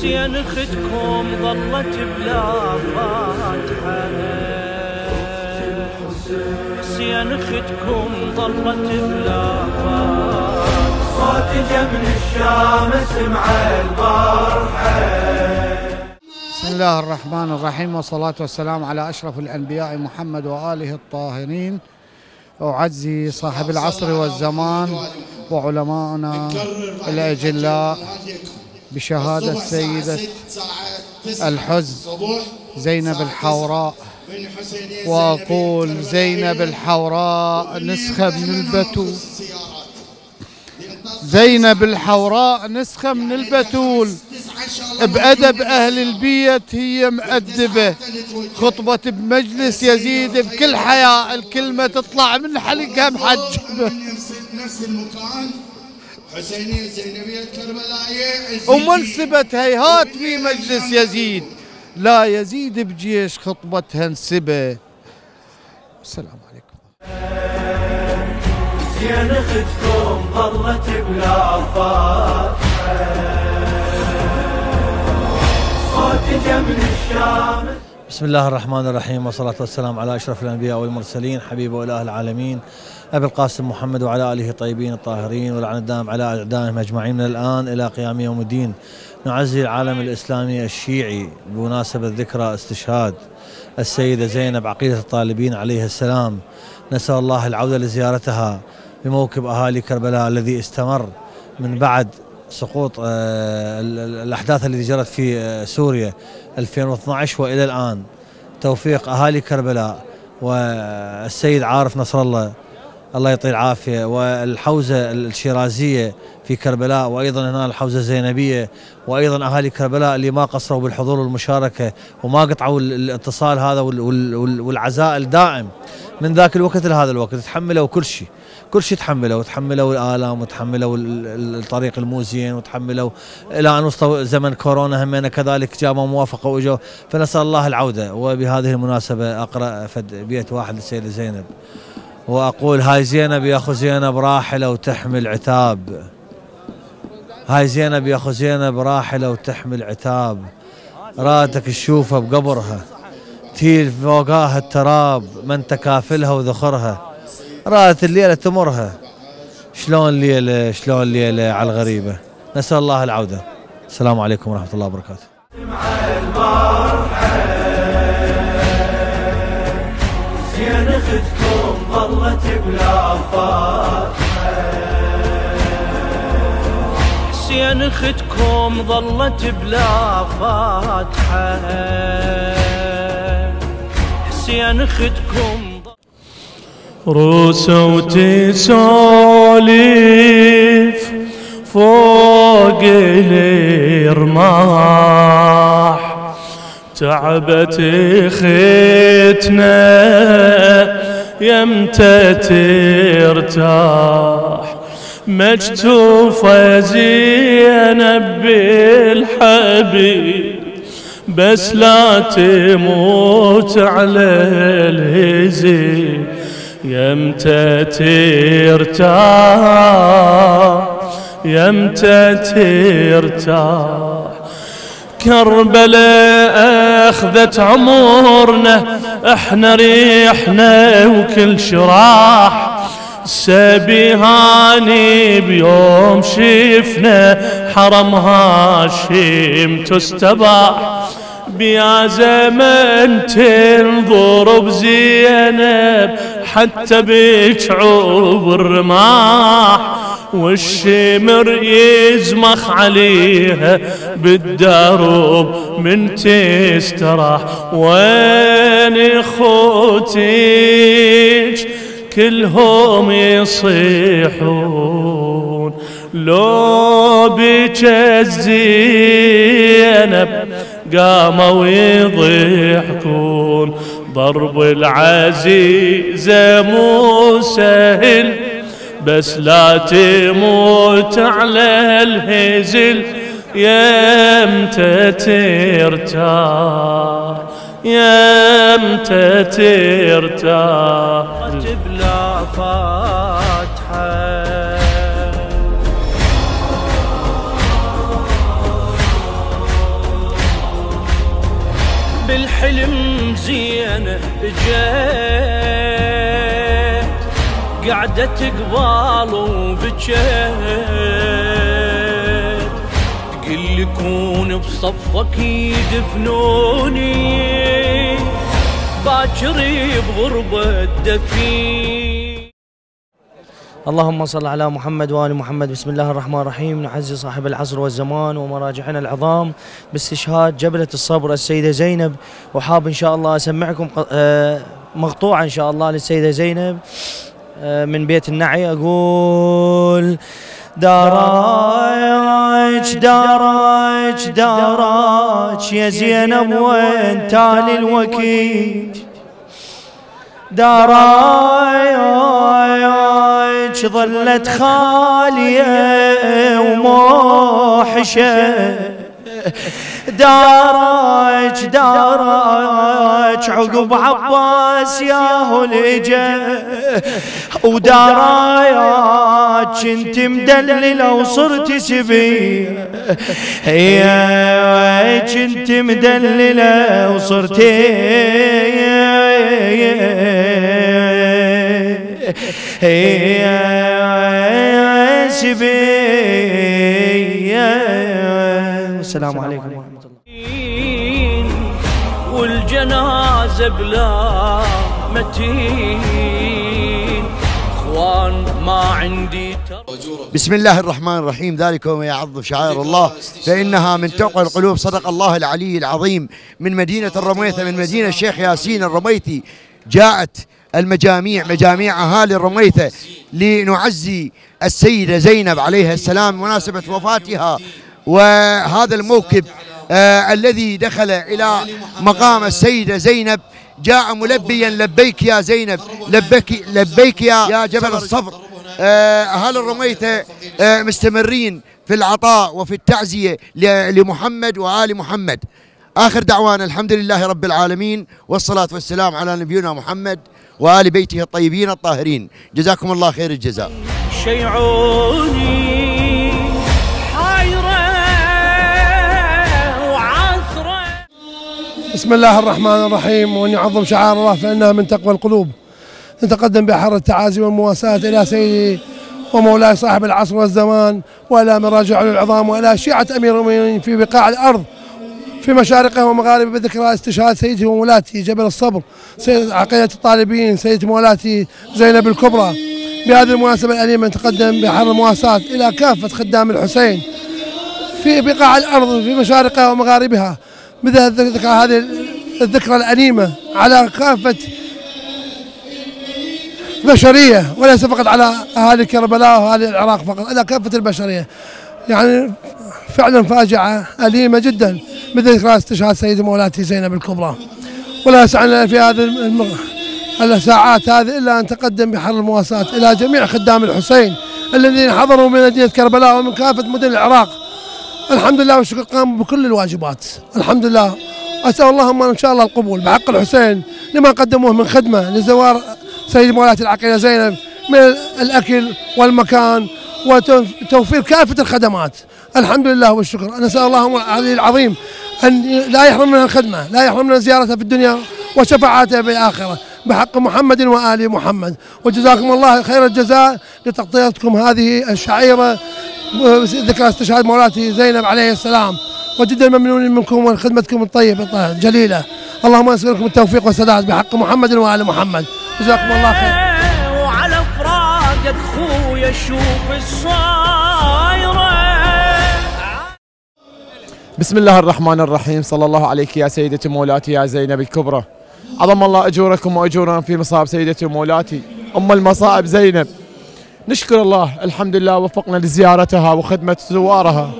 حسين ختكم ظلت بلا فاتحة. حسين ختكم ظلت بلا فاتحة. صوت من الشام سمع البرحة. بسم الله الرحمن الرحيم والصلاة والسلام على أشرف الأنبياء محمد وآله الطاهرين. أعزي صاحب العصر والزمان وعلماءنا الأجلاء. بشهادة سيدة الحزن زينب الحوراء. وأقول زينب الحوراء نسخة من البتول. زينب الحوراء نسخة من البتول. بأدب أهل البيت هي مؤدبة. خطبة بمجلس يزيد بكل حياة الكلمة تطلع من حلقها محجبة. نفس المكان. حسينية زينبية ومنسبة هيهات في مجلس يزيد. لا يزيد بجيش خطبتها انسبة السلام عليكم. زين ختكم ظلت بلا صوت جمل الشام. بسم الله الرحمن الرحيم والصلاة والسلام على أشرف الأنبياء والمرسلين حبيب وإله العالمين أبي القاسم محمد وعلى آله الطيبين الطاهرين ولعن الدام على أعدائهم أجمعين. من الآن إلى قيام يوم الدين نعزي العالم الإسلامي الشيعي بمناسبة ذكرى استشهاد السيدة زينب عقيدة الطالبين عليه السلام. نسأل الله العودة لزيارتها بموكب أهالي كربلاء الذي استمر من بعد سقوط آه، الأحداث التي جرت في آه، سوريا 2012 وإلى الآن. توفيق أهالي كربلاء والسيد عارف نصر الله. الله يعطيه العافية. والحوزة الشيرازية في كربلاء وأيضا هنا الحوزة الزينبية وأيضا أهالي كربلاء اللي ما قصروا بالحضور والمشاركة وما قطعوا الاتصال هذا والعزاء الدائم. من ذاك الوقت لهذا الوقت تحملوا كل شيء. كل شيء تحملوا وتحملوا الآلام وتحملوا الطريق المو زين وتحملوا إلى أن وصلوا زمن كورونا همنا كذلك جابوا موافقه واجوا فنسأل الله العودة. وبهذه المناسبة أقرأ فد بيت واحد للسيده زينب. وأقول هاي زينب يا أخو زينب راحلة وتحمل عتاب. هاي زينب يا أخو زينب راحلة وتحمل عتاب. راتك تشوفها بقبرها تيل فوقاها التراب من تكافلها وذخرها. رأت الليلة تمرها. شلون الليلة شلون الليلة على الغريبة. نسأل الله العودة. السلام عليكم ورحمة الله وبركاته. ظلت بلا حسين اختكم ظلت بلا فاتحة. حسين اختكم روسه وتسولف فوق الرماح تعبت خيتنا يمتى ترتاح. مجتوفة زينب بالحبيب بس لا تموت على الهزيل يمتى ترتاح يمتى ترتاح كربلاء أخذت عمرنا إحنا ريحنا وكل شراح. سبي هاني بيوم شفنا حرم هاشم تستباح. بيا زمن تنظر بزينب حتى بشعوب الرماح والشمر يزمخ عليها بالدروب من تستراح وين خوتيج كلهم يصيحون. لو بك الزينب قاموا يضحكون. ضرب العزيزة مو سهل بس لا تموت على الهزل. يمتى ترتاح يمتى ترتاح زينة جيت قعدت قبال وبجيت تقول لي كون بصفك يدفنوني باكر بغربة دفين اللهم صل على محمد وآل محمد. بسم الله الرحمن الرحيم. نعزي صاحب العصر والزمان ومراجعنا العظام. باستشهاد جبل الصبر السيدة زينب. وحاب إن شاء الله أسمعكم آه، مقطوعة إن شاء الله للسيدة زينب. آه، من بيت النعي أقول دراج دراج دراج يا زينب وين تالي الوكيل ظلت خالية وموحشة؟ دارج دارج عقب عباس ياهو الإجا ودرايج انت مدللة وصرت سبية كنت مدللة وصرت. السلام عليكم ورحمة الله. والجنازة بلا متين. إخوان ما عندي بسم الله الرحمن الرحيم. ذلك وما يعظ شعائر الله. فإنها من توقع القلوب. صدق الله العلي العظيم. من مدينة الرميثة من مدينة الشيخ ياسين الرميثي جاءت المجاميع مجاميع أهالي الرميثة لنعزي السيدة زينب عليها السلام مناسبة وفاتها. وهذا الموكب آه الذي دخل إلى مقام السيدة زينب. جاء ملبيا لبيك يا زينب لبيك لبيك يا يا جبل الصبر. أهل الرميثة آه، مستمرين في العطاء وفي التعزية لمحمد وآل محمد. آخر دعوانا الحمد لله رب العالمين والصلاة والسلام على نبينا محمد وآل بيته الطيبين الطاهرين. جزاكم الله خير الجزاء. شيعوني بسم الله الرحمن الرحيم وإن يعظم شعائر الله فإنها من تقوى القلوب. نتقدم بأحر التعازي والمواساة إلى سيدي ومولاي صاحب العصر والزمان وإلى مراجع العظام وإلى شيعة أمير المؤمنين في بقاع الأرض. في مشارقه ومغاربه بذكرى استشهاد سيدتي ومولاتي جبل الصبر. سيد عقيدة الطالبين سيدتي مولاتي زينب الكبرى. بهذه المناسبة الأليمة نتقدم بحر المواساة إلى كافة خدام الحسين. في بقاع الأرض في مشارقها ومغاربها. الذكرى هذه الذكرى الأليمة على كافة بشرية وليس فقط على أهالي كربلاء وأهالي العراق فقط على كافة البشرية. يعني فعلا فاجعة أليمة جدا مثل ذكرى استشهاد سيدي مولاتي زينب الكبرى. ولا يسعنا في هذه الساعات هذه إلا أن تقدم بحر المواساة إلى جميع خدام الحسين الذين حضروا من مدينة كربلاء ومن كافة مدن العراق. الحمد لله والشكر قاموا بكل الواجبات. الحمد لله. أسأل اللهم إن شاء الله القبول بحق الحسين لما قدموه من خدمة لزوار سيد مولاة العقيلة زينب من الأكل والمكان وتوفير كافة الخدمات. الحمد لله والشكر نسأل اللهم العلي العظيم أن لا يحرمنا الخدمة لا يحرمنا زيارته في الدنيا وشفاعته بالآخرة بحق محمد وآل محمد. وجزاكم الله خير الجزاء لتغطيتكم هذه الشعيرة. ذكرى استشهاد مولاتي زينب عليه السلام. وجدا ممنون منكم وخدمتكم الطيبة الجليلة. اللهم نسألكم التوفيق والسداد. بحق محمد وآل محمد. جزاكم الله خير. خويا شوف الصايرة. بسم الله الرحمن الرحيم. صلى الله عليك يا سيدتي مولاتي يا زينب الكبرى. عظم الله أجوركم وأجورنا في مصائب سيدتي ومولاتي. أم المصائب زينب. نشكر الله الحمد لله وفقنا لزيارتها وخدمة زوارها.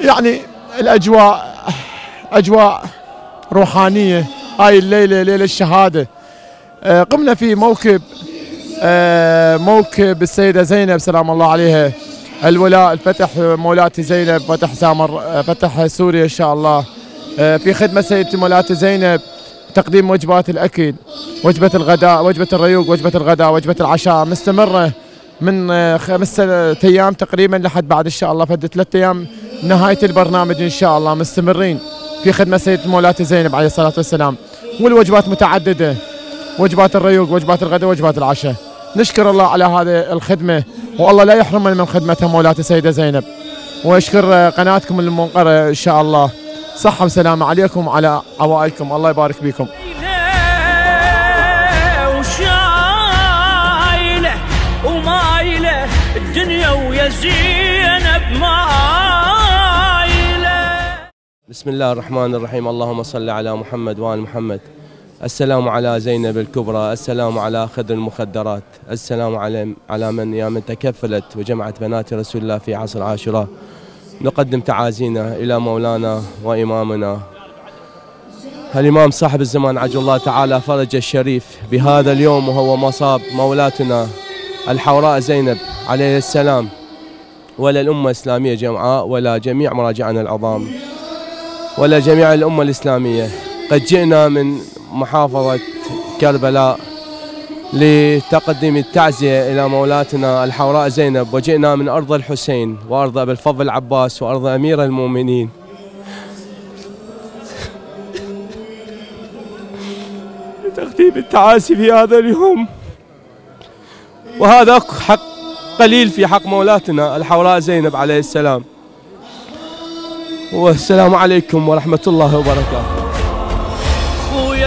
يعني الأجواء أجواء روحانية. هاي الليلة ليلة الشهادة. آه، قمنا في موكب موكب السيده زينب سلام الله عليها. الولاء الفتح مولاتي زينب فتح سامر آه، فتح سوريا إن شاء الله. آه، في خدمة سيدتي مولاتي زينب تقديم وجبات الأكل وجبة الغداء وجبة الريوق وجبة الغداء وجبة العشاء. مستمرة من آه، خمس سنة- أيام تقريبا لحد بعد إن شاء الله فد ثلاث أيام نهاية البرنامج إن شاء الله مستمرين. في خدمة سيدة مولاتي زينب عليه الصلاة والسلام. والوجبات متعددة وجبات الريوق وجبات الغداء وجبات العشاء. نشكر الله على هذه الخدمة والله لا يحرمنا من خدمتها مولاتي سيدة زينب. وأشكر قناتكم المنقرة إن شاء الله. صحة وسلامة عليكم وعلى عوائلكم الله يبارك بكم وشايلة ومايلة الدنيا ويا زينب مايلة. بسم الله الرحمن الرحيم. اللهم صل على محمد وآل محمد. السلام على زينب الكبرى السلام على خضر المخدرات السلام على على من يا من تكفلت وجمعت بنات رسول الله في عصر عاشوراء. نقدم تعازينا إلى مولانا وإمامنا. الإمام صاحب الزمان عجل الله تعالى فرج الشريف بهذا اليوم وهو مصاب مولاتنا الحوراء زينب عليه السلام. ولا الأمة الإسلامية جمعاء ولا جميع مراجعنا العظام ولا جميع الأمة الإسلامية. قد جئنا من محافظة كربلاء لتقديم التعزية إلى مولاتنا الحوراء زينب وجئنا من أرض الحسين وأرض أبي الفضل العباس وأرض أمير المؤمنين. لتقديم التعاسي في هذا اليوم. وهذا حق قليل في حق مولاتنا الحوراء زينب عليه السلام. والسلام عليكم ورحمة الله وبركاته.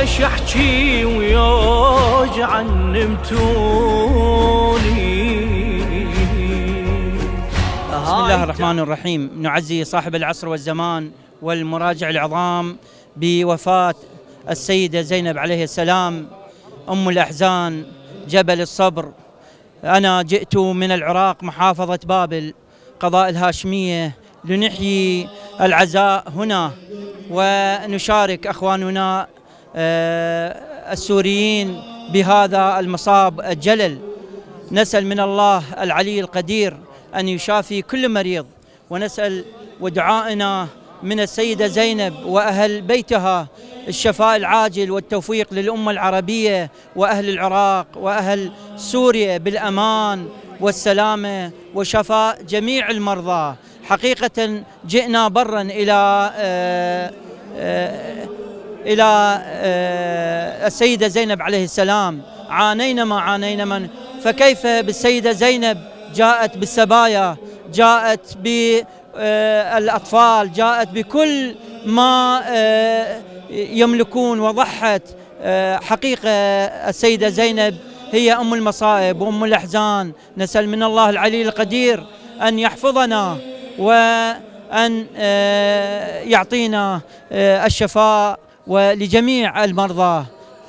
خويا شحكي ويوجع نمتوني بسم الله الرحمن الرحيم. نعزي صاحب العصر والزمان والمراجع العظام بوفاة السيدة زينب عليه السلام أم الأحزان جبل الصبر. أنا جئت من العراق محافظة بابل قضاء الهاشمية لنحيي العزاء هنا ونشارك أخواننا السوريين بهذا المصاب الجلل. نسأل من الله العلي القدير أن يشافي كل مريض ونسأل ودعائنا من السيدة زينب وأهل بيتها الشفاء العاجل والتوفيق للأمة العربية وأهل العراق وأهل سوريا بالأمان والسلامة وشفاء جميع المرضى. حقيقة جئنا برا إلى آه، آه، إلى آه، السيدة زينب عليه السلام. عانينا ما عانينا من فكيف بالسيدة زينب جاءت بالسبايا جاءت بالأطفال جاءت بكل ما آه، يملكون وضحت. آه، حقيقة السيدة زينب هي أم المصائب وأم الأحزان. نسأل من الله العلي القدير أن يحفظنا وأن آه، يعطينا آه، الشفاء ولجميع المرضى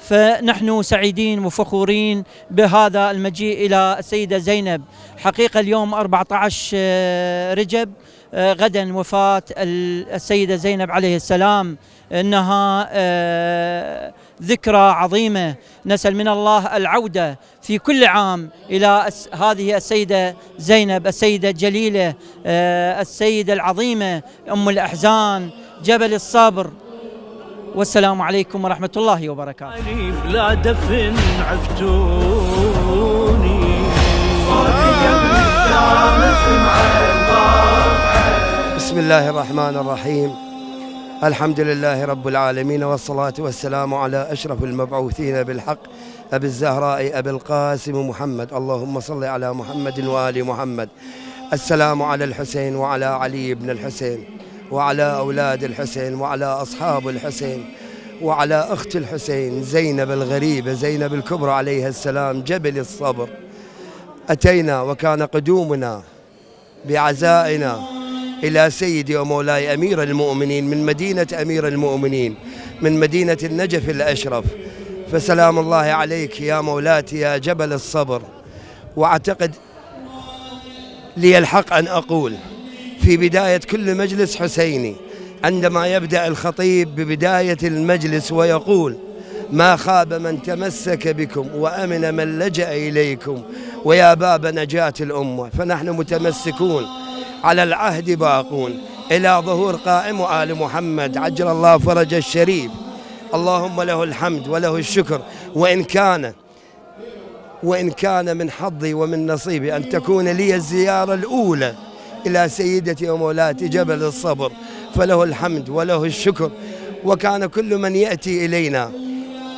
فنحن سعيدين وفخورين بهذا المجيء إلى السيدة زينب. حقيقة اليوم 14 آه، رجب آه، غدا وفاة ال- السيدة زينب عليه السلام. إنها آه، ذكرى عظيمة. نسأل من الله العودة في كل عام إلى هذه السيدة زينب السيدة الجليلة السيدة العظيمة أم الأحزان جبل الصبر. والسلام عليكم ورحمة الله وبركاته. بلا دفن عفتوني. بسم الله الرحمن الرحيم. الحمد لله رب العالمين والصلاة والسلام على أشرف المبعوثين بالحق أبي الزهراء أبي القاسم محمد. اللهم صل على محمد وآل محمد. السلام على الحسين وعلى علي بن الحسين. وعلى أولاد الحسين وعلى أصحاب الحسين وعلى أخت الحسين زينب الغريبة زينب الكبرى عليها السلام جبل الصبر. أتينا وكان قدومنا بعزائنا إلى سيدي ومولاي أمير المؤمنين من مدينة أمير المؤمنين من مدينة النجف الأشرف. فسلام الله عليك يا مولاتي يا جبل الصبر. وأعتقد لي الحق أن أقول في بداية كل مجلس حسيني عندما يبدأ الخطيب ببداية المجلس ويقول ما خاب من تمسك بكم وأمن من لجأ إليكم ويا باب نجاة الأمة فنحن متمسكون على العهد باقون إلى ظهور قائم آل محمد عجل الله فرج الشريف. اللهم له الحمد وله الشكر وإن كان وإن كان من حظي ومن نصيبي أن تكون لي الزيارة الأولى إلى سيدتي ومولاتي جبل الصبر فله الحمد وله الشكر وكان كل من يأتي إلينا.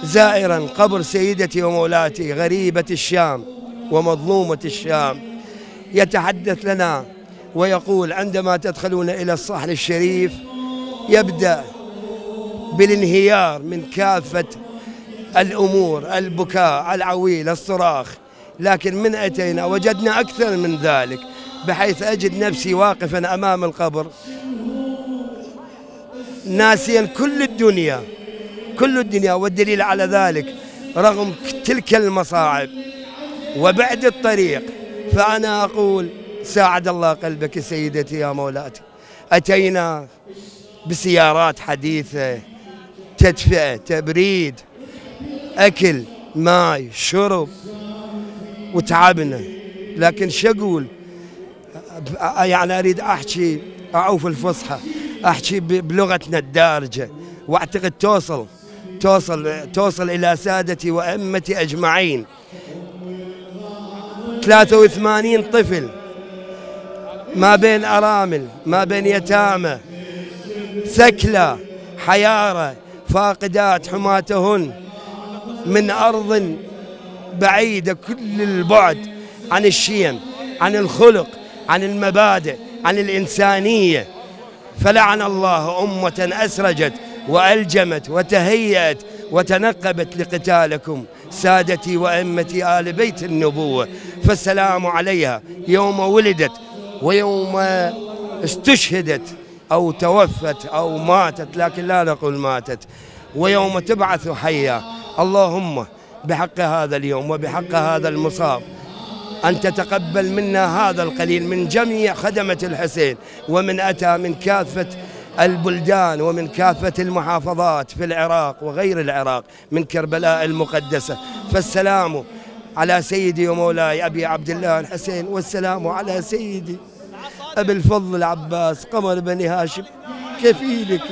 زائرا قبر سيدتي ومولاتي غريبة الشام ومظلومة الشام. يتحدث لنا ويقول عندما تدخلون إلى الصحن الشريف يبدأ بالانهيار من كافة الأمور البكاء العويل الصراخ. لكن من أتينا؟ وجدنا أكثر من ذلك. بحيث أجد نفسي واقفا أمام القبر. ناسيا كل الدنيا كل الدنيا والدليل على ذلك رغم تلك المصاعب وبعد الطريق. فأنا أقول ساعد الله قلبك سيدتي يا مولاتي. أتينا بسيارات حديثة تدفئة تبريد أكل ماي شرب وتعبنا. لكن شو أقول؟ يعني أريد أحكي أعوف الفصحى أحكي بلغتنا الدارجة وأعتقد توصل توصل توصل إلى سادتي وأمتي أجمعين. 83 طفل ما بين أرامل ما بين يتامى ثكلى حيارى فاقدات حماتهن من أرض بعيدة كل البعد عن الشيم عن الخلق. عن المبادئ عن الإنسانية. فلعن الله أمة أسرجت وألجمت وتهيأت وتنقبت لقتالكم سادتي وأمتي آل بيت النبوة. فالسلام عليها يوم ولدت ويوم استشهدت أو توفت أو ماتت لكن لا نقول ماتت. ويوم تبعث حيا اللهم بحق هذا اليوم وبحق هذا المصاب. أن تتقبل منا هذا القليل من جميع خدمة الحسين ومن أتى من كافة البلدان ومن كافة المحافظات في العراق وغير العراق من كربلاء المقدسة. فالسلام على سيدي ومولاي أبي عبد الله الحسين والسلام على سيدي أبي الفضل العباس قمر بني هاشم. كفيلك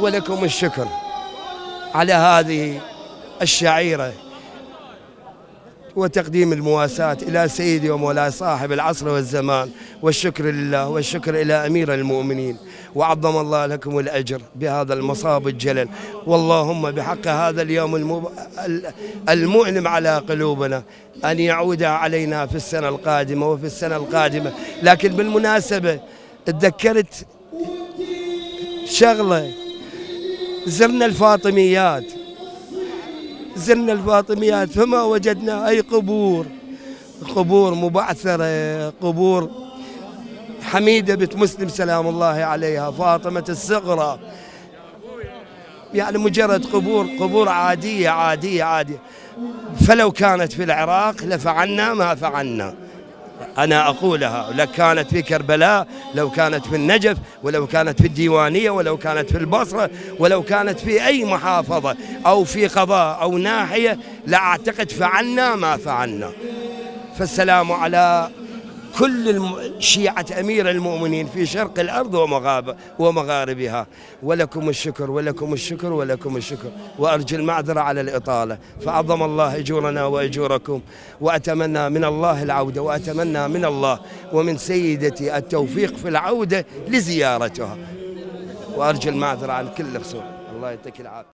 ولكم الشكر. على هذه الشعيرة وتقديم المواساة إلى سيدي ومولاي صاحب العصر والزمان. والشكر لله والشكر إلى أمير المؤمنين. وعظم الله لكم الأجر بهذا المصاب الجلل. واللهم بحق هذا اليوم المب... المؤلم على قلوبنا. أن يعود علينا في السنة القادمة وفي السنة القادمة. لكن بالمناسبة تذكرت شغلة زرنا الفاطميات. زرنا الفاطميات فما وجدنا أي قبور. قبور مبعثرة قبور حميدة بنت مسلم سلام الله عليها فاطمة الصغرى. يعني مجرد قبور قبور عادية عادية عادية. فلو كانت في العراق لفعلنا ما فعلنا. أنا أقولها لو كانت في كربلاء لو كانت في النجف ولو كانت في الديوانية ولو كانت في البصرة ولو كانت في أي محافظة أو في قضاء أو ناحية لأعتقد فعلنا ما فعلنا. فالسلام على كل شيعة أمير المؤمنين في شرق الأرض ومغاب ومغاربها. ولكم الشكر ولكم الشكر ولكم الشكر. وأرجو المعذرة على الإطالة. فعظم الله أجورنا وأجوركم وأتمنى من الله العودة وأتمنى من الله ومن سيدتي التوفيق في العودة لزيارتها. وأرجو المعذرة عن كل خصوم الله يعطيك العافية.